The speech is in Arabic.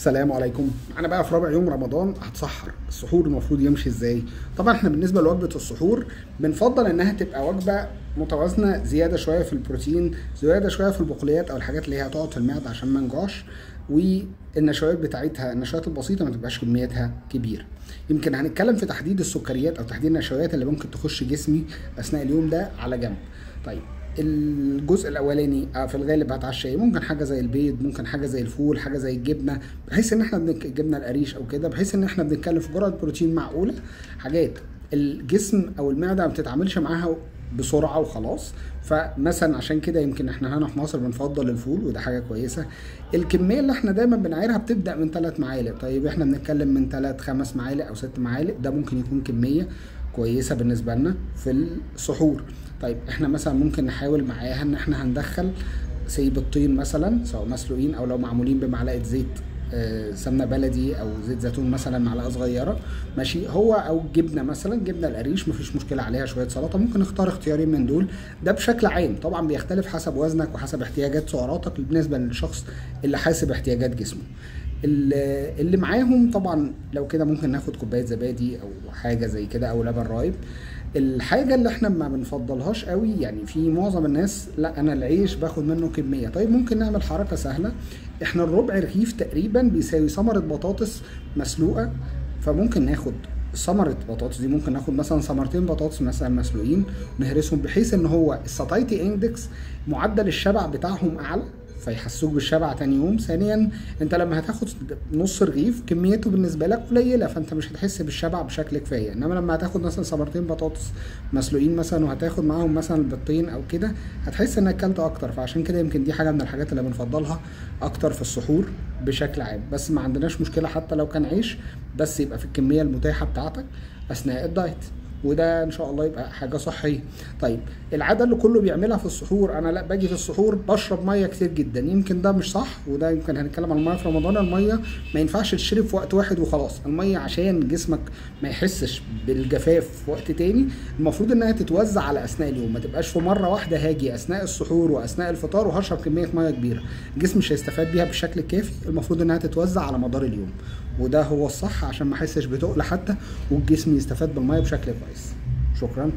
السلام عليكم. أنا بقى في رابع يوم رمضان هتسحر. السحور المفروض يمشي إزاي؟ طبعا إحنا بالنسبة لوجبة السحور بنفضل إنها تبقى وجبة متوازنة زيادة شوية في البروتين زيادة شوية في البقوليات أو الحاجات اللي هي هتقعد في المعدة عشان ما نجوعش والنشويات بتاعتها النشويات البسيطة ما تبقاش كمياتها كبيرة. يمكن هنتكلم في تحديد السكريات أو تحديد النشويات اللي ممكن تخش جسمي أثناء اليوم ده على جنب. طيب الجزء الأولاني آه، في الغالب هتعشى إيه؟ ممكن حاجة زي البيض ممكن حاجة زي الفول حاجة زي الجبنة بحيث إن إحنا بنك... جبنة القريش أو كده بحيث إن إحنا بنتكلم في جرعة بروتين معقولة. حاجات الجسم أو المعدة ما بتتعاملش معاها بسرعة وخلاص. فمثلا عشان كده يمكن إحنا هنا في مصر بنفضل الفول وده حاجة كويسة. الكمية اللي إحنا دايما بنعايرها بتبدأ من ثلاث معالق. طيب إحنا بنتكلم من ثلاث خمس معالق أو ست معالق ده ممكن يكون كمية كويسة بالنسبة لنا في السحور. طيب إحنا مثلا ممكن نحاول معاها إن إحنا هندخل سي بالطين مثلا سواء مسلوقين أو لو معمولين بمعلقة زيت آه، سمنة بلدي أو زيت زيتون مثلا معلقة صغيرة. ماشي؟ هو أو جبنة مثلا جبنة القريش مفيش مشكلة عليها شوية سلطة. ممكن نختار اختيارين من دول. ده بشكل عام. طبعا بيختلف حسب وزنك وحسب احتياجات سعراتك بالنسبة للشخص اللي حاسب احتياجات جسمه. اللي معاهم طبعا لو كده ممكن ناخد كوباية زبادي أو حاجة زي كده أو لبن رايب. الحاجة اللي إحنا ما بنفضلهاش قوي يعني في معظم الناس لأ أنا العيش باخد منه كمية. طيب ممكن نعمل حركة سهلة. إحنا الربع رغيف تقريبا بيساوي ثمرة بطاطس مسلوقة. فممكن ناخد ثمرة بطاطس دي ممكن ناخد مثلا ثمرتين بطاطس مثلا مسلوقين نهرسهم بحيث إن هو الساتايتي إندكس معدل الشبع بتاعهم أعلى. فيحسوك بالشبع تاني يوم. ثانيا أنت لما هتاخد نص رغيف كميته بالنسبة لك قليلة فأنت مش هتحس بالشبع بشكل كفاية. إنما لما هتاخد مثلا ثمرتين بطاطس مسلوقين مثلا وهتاخد معاهم مثلا البيضتين أو كده هتحس إنك أكلت أكتر. فعشان كده يمكن دي حاجة من الحاجات اللي بنفضلها أكتر في السحور بشكل عام. بس ما عندناش مشكلة حتى لو كان عيش بس يبقى في الكمية المتاحة بتاعتك أثناء الدايت. وده إن شاء الله يبقى حاجة صحية. طيب العادة اللي كله بيعملها في السحور أنا لا باجي في السحور بشرب مية كتير جدا. يمكن ده مش صح وده يمكن هنتكلم عن المية في رمضان. المية ما ينفعش تشرب في وقت واحد وخلاص. المية عشان جسمك ما يحسش بالجفاف في وقت تاني المفروض إنها تتوزع على أثناء اليوم. ما تبقاش في مرة واحدة هاجي أثناء السحور وأثناء الفطار وهشرب كمية مية كبيرة. الجسم مش هيستفاد بيها بالشكل الكافي المفروض إنها تتوزع على مدار اليوم. وده هو الصح عشان ما احسش بتقل حتى والجسم يستفاد بالمية بشكل كويس. شكرا.